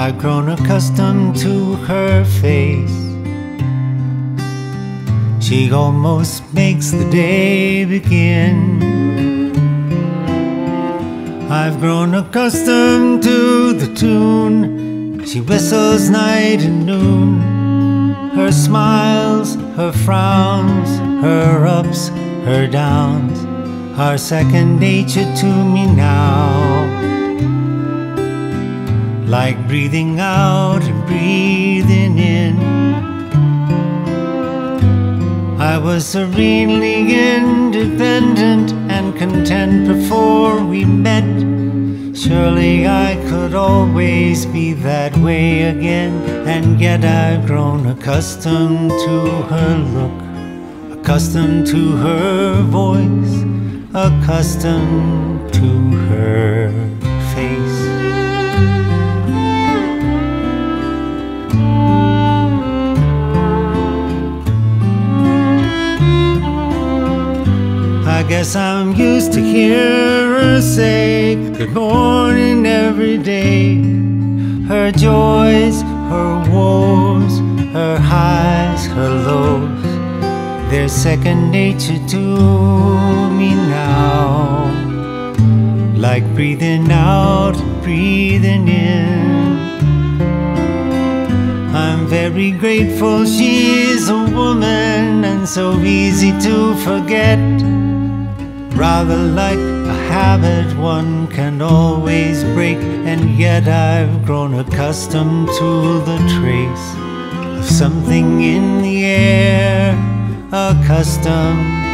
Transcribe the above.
I've grown accustomed to her face. She almost makes the day begin. I've grown accustomed to the tune. She whistles night and noon. Her smiles, her frowns, her ups, her downs are second nature to me now. Like breathing out and breathing in. I was serenely independent and content before we met. Surely I could always be that way again, and yet I've grown accustomed to her look, accustomed to her voice, accustomed to her guess I'm used to hear her say good morning every day. Her joys, her woes, her highs, her lows, they're second nature to me now. Like breathing out, breathing in. I'm very grateful she's a woman and so easy to forget. Rather like a habit one can always break, and yet I've grown accustomed to the trace of something in the air, accustomed